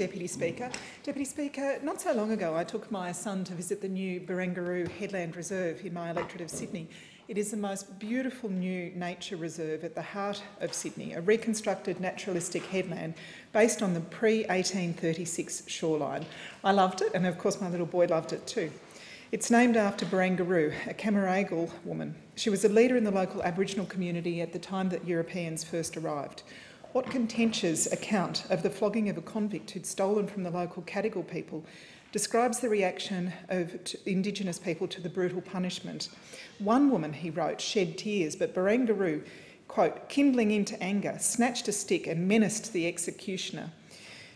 Deputy Speaker. Deputy Speaker, not so long ago I took my son to visit the new Barangaroo Headland Reserve in my electorate of Sydney. It is the most beautiful new nature reserve at the heart of Sydney, a reconstructed naturalistic headland based on the pre-1836 shoreline. I loved it and of course my little boy loved it too. It's named after Barangaroo, a Cammeraygal woman. She was a leader in the local Aboriginal community at the time that Europeans first arrived. Watkin Tench's account of the flogging of a convict who'd stolen from the local Cadigal people describes the reaction of Indigenous people to the brutal punishment. One woman, he wrote, shed tears, but Barangaroo, quote, kindling into anger, snatched a stick and menaced the executioner.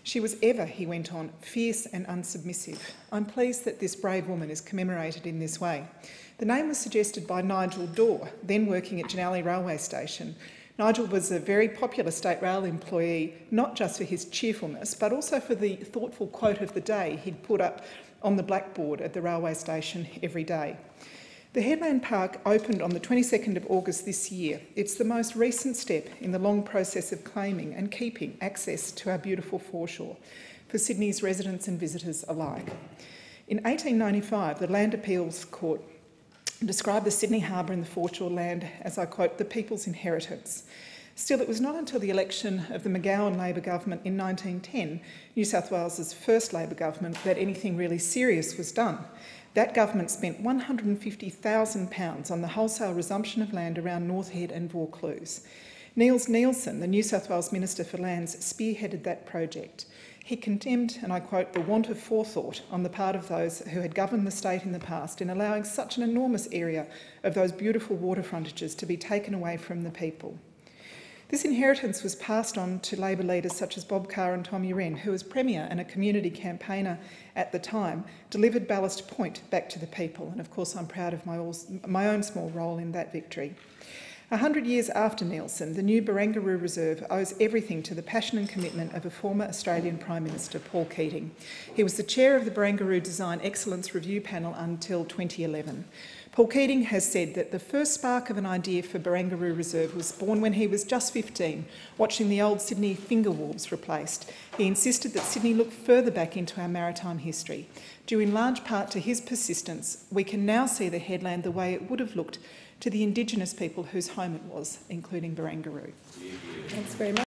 She was ever, he went on, fierce and unsubmissive. I'm pleased that this brave woman is commemorated in this way. The name was suggested by Nigel Daw, then working at Jannali Railway Station. Nigel was a very popular State Rail employee, not just for his cheerfulness, but also for the thoughtful quote of the day he'd put up on the blackboard at the railway station every day. The Headland Park opened on the 22nd of August this year. It's the most recent step in the long process of claiming and keeping access to our beautiful foreshore for Sydney's residents and visitors alike. In 1895, the Land Appeals Court described the Sydney Harbour and the foreshore land as, I quote, the people's inheritance. Still, it was not until the election of the McGowen Labor government in 1910, New South Wales's first Labor government, that anything really serious was done. That government spent £150,000 on the wholesale resumption of land around North Head and Vaucluse. Niels Nielsen, the New South Wales Minister for Lands, spearheaded that project. He condemned, and I quote, the want of forethought on the part of those who had governed the state in the past in allowing such an enormous area of those beautiful water frontages to be taken away from the people. This inheritance was passed on to Labor leaders such as Bob Carr and Tom Uren, who, as Premier and a community campaigner at the time, delivered Ballast Point back to the people. And of course, I'm proud of my, my own small role in that victory. A hundred years after Nielsen, the new Barangaroo Reserve owes everything to the passion and commitment of a former Australian Prime Minister, Paul Keating. He was the chair of the Barangaroo Design Excellence Review Panel until 2011. Paul Keating has said that the first spark of an idea for Barangaroo Reserve was born when he was just 15, watching the old Sydney finger wharves replaced. He insisted that Sydney look further back into our maritime history. Due in large part to his persistence, we can now see the headland the way it would have looked to the Indigenous people whose home it was, including Barangaroo. Thanks very much.